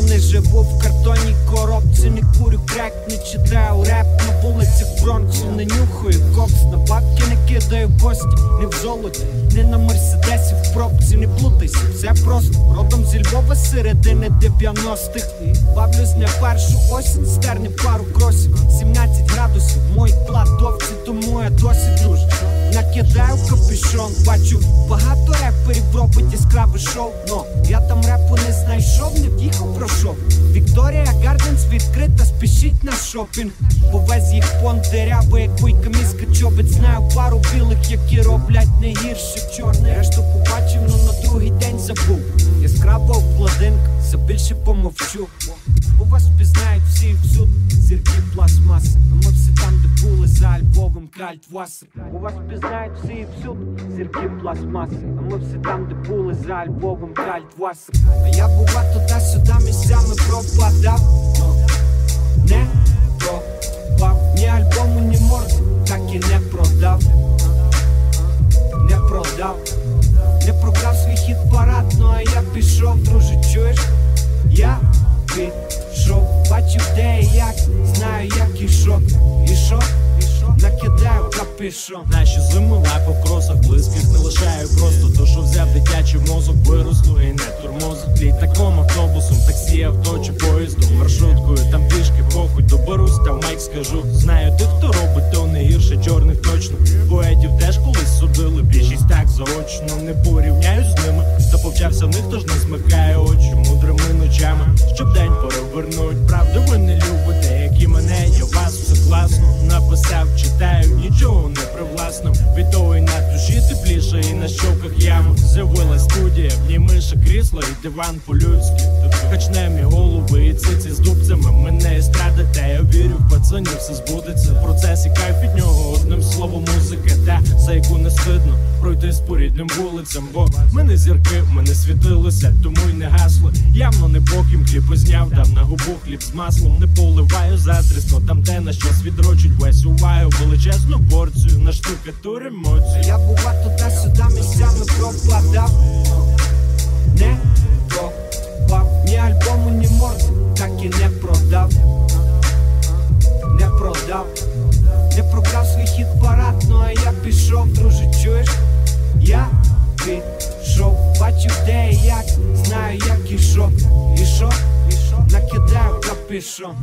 не живу в картонній коробці, не курю крек, не читаю реп на вулицях Бронксу, не нюхаю кокс, на бабки не кидаю гості, не в золоті, не на мерседесі в пробці, не плутайся, все просто родом зі Львова середини 90-х Бавлюсь не першу осінь, стерні пару капюшон, бачу багато реперів робить яскраве шоу Но я там репу не знайшов, не в'їхав пройшов Вікторія Гарденс відкрита, спішіть на шопінг. Повез їх понтеряво, як бойка міска чобить Знаю пару білих, які роблять не гірше чорне. Решту побачив, но на другий день забув. Яскрава обкладинка, за більше помовчу. Бо вас впізнають всі і всюди, зірки пластмаси. А ми всі там, кальтваси Бо вас впізнають всі і всюди, зірки пластмаси А ми всі там, де були за альбовим кальтваси А я бува туди-сюди місцями пропадав. Но Не пропав. Ні альбому, ні морди, так і не продав. Не продав. Не програв свій хід парад, ну а я пішов, друже, чуєш? Я пішов, бачив де і як, знаю, як і що, і що, капішон. Наші зими лапи в кросах близьких не лишаю просто то, що взяв дитячий мозок, виросту і не тормозок Літаком, автобусом, таксі, авто чи поїздом, маршруткою, там пішки, похуй доберусь, та в майк скажу. Знаю тих, хто робить, то не гірше чорних точно. Поетів теж колись судили, більшість так заочно не порівняю з ними. Та повчався в них, тож не смикає очі мудрими ночами, щоб день перевернуть. І щоках яма З'явилась студія, в ній миша крісло і диван по-людськи. Тут качнем і голови, і циці з дубцями. Мене естрада, та я вірю в пацанів, все збудеться. Процес і кайф від нього, одним словом, музика, та за яку не стидно пройти по рідним вулицям. Бо ми не зірки, ми не світилися, тому й не гасли. Явно не Бог їм зняв, дав на губу хліб з маслом. Не поливаю задрісно, там те на щось відрочить весь уваю величезну порцію на штукатур емоцій. Я бува туди-сюди місцями пропадав. Не пропав. Ні альбому, ні морди, так і не продав. Не продав. Не програв свій хід парад, ну а я пішов, друже, чуєш? Я пішов, бачив де і як, знаю як і що, і що, накидаю капішон